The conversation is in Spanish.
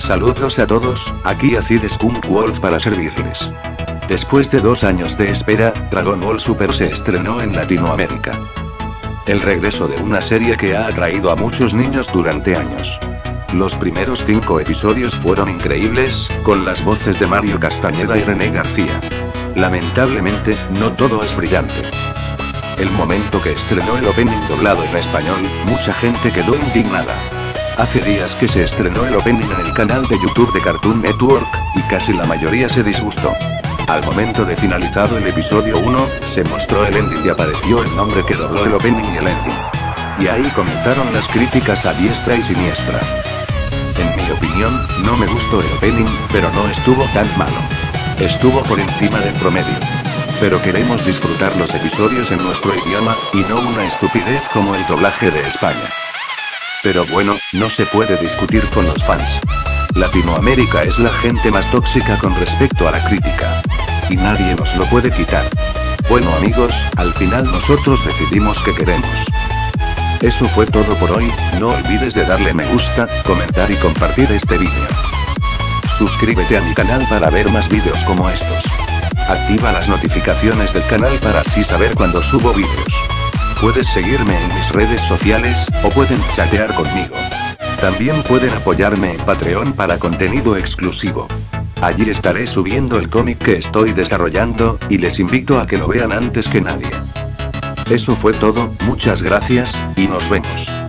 Saludos a todos, aquí Acid Skunk Wolf para servirles. Después de dos años de espera, Dragon Ball Super se estrenó en Latinoamérica. El regreso de una serie que ha atraído a muchos niños durante años. Los primeros cinco episodios fueron increíbles, con las voces de Mario Castañeda y René García. Lamentablemente, no todo es brillante. El momento que estrenó el opening doblado en español, mucha gente quedó indignada. Hace días que se estrenó el opening en el canal de YouTube de Cartoon Network, y casi la mayoría se disgustó. Al momento de finalizado el episodio 1, se mostró el ending y apareció el nombre que dobló el opening y el ending. Y ahí comenzaron las críticas a diestra y siniestra. En mi opinión, no me gustó el opening, pero no estuvo tan malo. Estuvo por encima del promedio. Pero queremos disfrutar los episodios en nuestro idioma, y no una estupidez como el doblaje de España. Pero bueno, no se puede discutir con los fans. Latinoamérica es la gente más tóxica con respecto a la crítica. Y nadie nos lo puede quitar. Bueno amigos, al final nosotros decidimos que queremos. Eso fue todo por hoy, no olvides de darle me gusta, comentar y compartir este vídeo. Suscríbete a mi canal para ver más vídeos como estos. Activa las notificaciones del canal para así saber cuando subo vídeos. Puedes seguirme en mis redes sociales, o pueden chatear conmigo. También pueden apoyarme en Patreon para contenido exclusivo. Allí estaré subiendo el cómic que estoy desarrollando, y les invito a que lo vean antes que nadie. Eso fue todo, muchas gracias, y nos vemos.